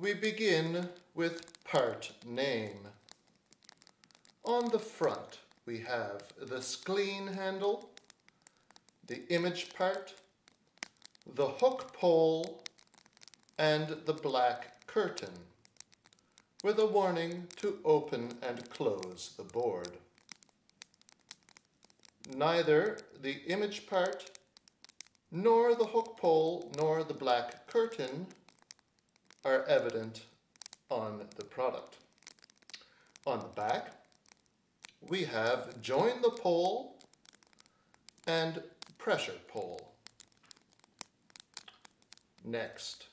We begin with part name. On the front, we have the screen handle, the image part, the hook pole, and the black curtain, with a warning to open and close the board. Neither the image part, nor the hook pole, nor the black curtain are evident on the product. On the back, we have join the pole and pressure pole. Next,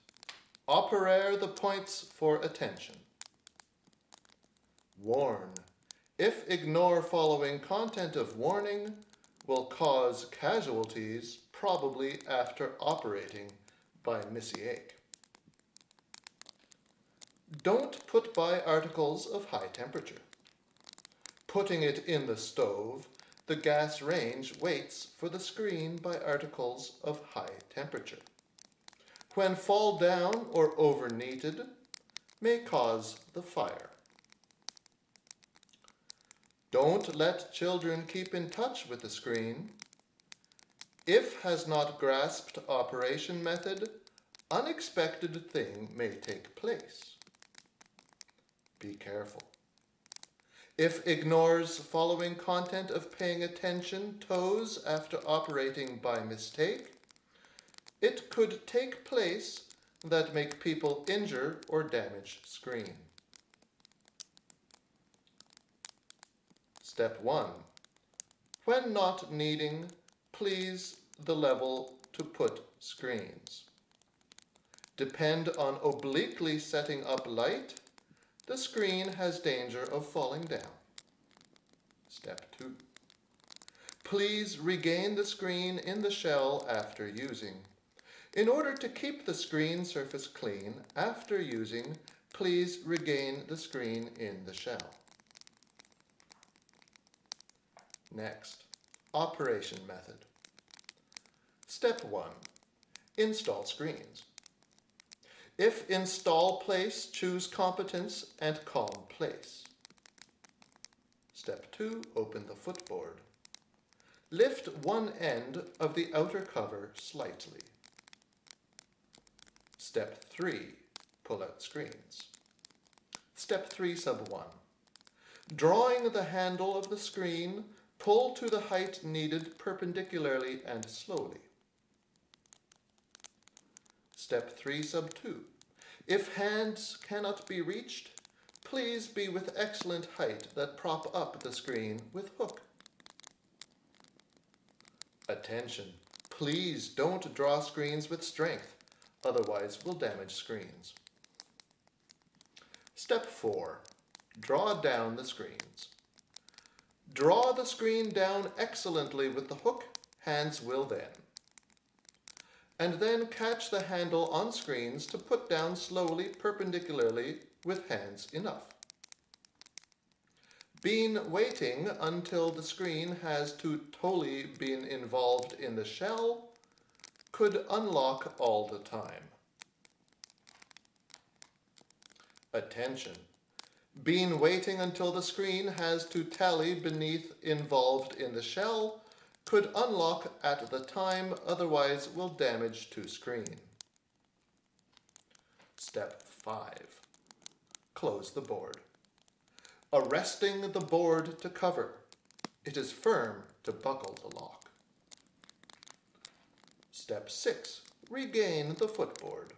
operaire the points for attention. Warn. If ignore following content of warning will cause casualties probably after operating by mistake. Don't put by articles of high temperature. Putting it in the stove, the gas range waits for the screen by articles of high temperature. When fall down or overkneaded, may cause the fire. Don't let children keep in touch with the screen. If has not grasped operation method, unexpected thing may take place. Be careful. If ignores following content of paying attention toes after operating by mistake, it could take place that make people injure or damage screen. Step 1. When not needing, please the level to put screens. Depend on obliquely setting up light the screen has danger of falling down. Step 2. Please regain the screen in the shell after using. In order to keep the screen surface clean after using, please regain the screen in the shell. Next, operation method. Step 1. Install screens. If install place, choose competence and calm place. Step 2, open the footboard. Lift one end of the outer cover slightly. Step 3, pull out screens. Step 3 sub 1. Drawing the handle of the screen, pull to the height needed perpendicularly and slowly. Step 3 sub 2. If hands cannot be reached, please be with excellent height that prop up the screen with hook. Attention, please don't draw screens with strength, otherwise will damage screens. Step 4. Draw down the screens. Draw the screen down excellently with the hook, hands will then and then catch the handle on screens to put down slowly perpendicularly with hands enough. Been waiting until the screen has to totally been involved in the shell could unlock all the time. Attention. Been waiting until the screen has to tally beneath involved in the shell could unlock at the time, otherwise will damage to screen. Step 5. Close the board. Arresting the board to cover. It is firm to buckle the lock. Step 6. Regain the footboard.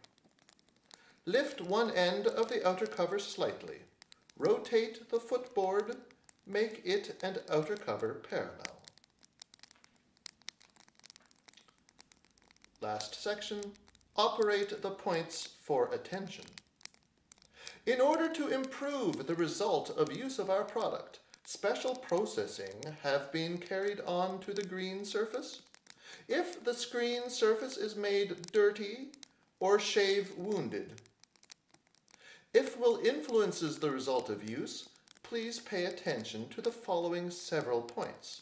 Lift one end of the outer cover slightly. Rotate the footboard. Make it and outer cover parallel. Last section, operate the points for attention. In order to improve the result of use of our product, special processing have been carried on to the green surface. If the screen surface is made dirty or shave wounded. If will influences the result of use, please pay attention to the following several points.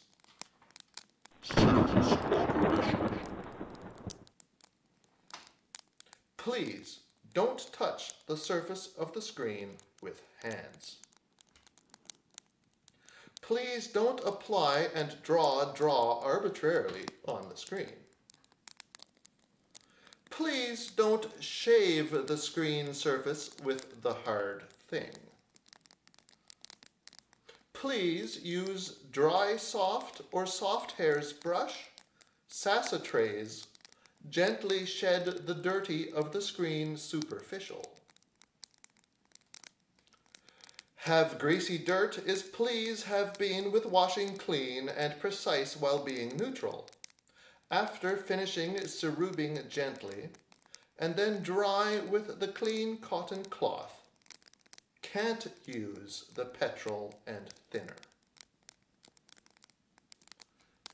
Please Don't touch the surface of the screen with hands. Please don't apply and draw draw arbitrarily on the screen. Please don't shave the screen surface with the hard thing. Please use dry soft or soft hairs brush, Sass-A-Trays, gently shed the dirty of the screen superficial. Have greasy dirt is please have been with washing clean and precise while being neutral. After finishing cerubing gently, and then dry with the clean cotton cloth. Can't use the petrol and thinner.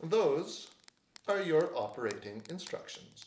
Those are your operating instructions.